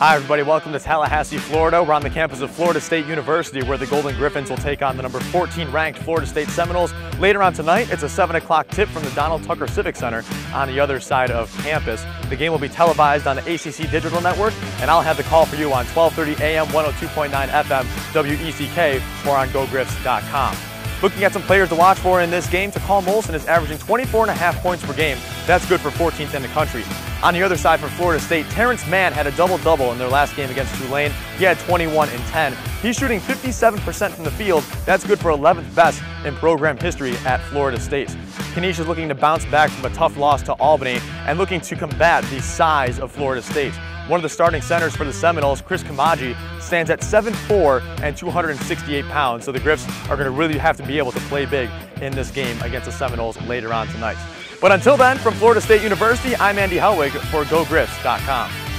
Hi, everybody. Welcome to Tallahassee, Florida. We're on the campus of Florida State University, where the Golden Griffins will take on the number 14 ranked Florida State Seminoles. Later on tonight, it's a 7 o'clock tip from the Donald Tucker Civic Center on the other side of campus. The game will be televised on the ACC Digital Network, and I'll have the call for you on 1230 AM, 102.9 FM, WECK, or on GoGriffs.com. Looking at some players to watch for in this game, Takal Molson is averaging 24 and a half points per game. That's good for 14th in the country. On the other side for Florida State, Terrence Mann had a double-double in their last game against Tulane. He had 21 and 10. He's shooting 57% from the field. That's good for 11th best in program history at Florida State. Canisius is looking to bounce back from a tough loss to Albany and looking to combat the size of Florida State. One of the starting centers for the Seminoles, Christ Koumadje, stands at 7'4 and 268 pounds, so the Griffs are going to really have to be able to play big in this game against the Seminoles later on tonight. But until then, from Florida State University, I'm Andy Helwig for GoGriffs.com.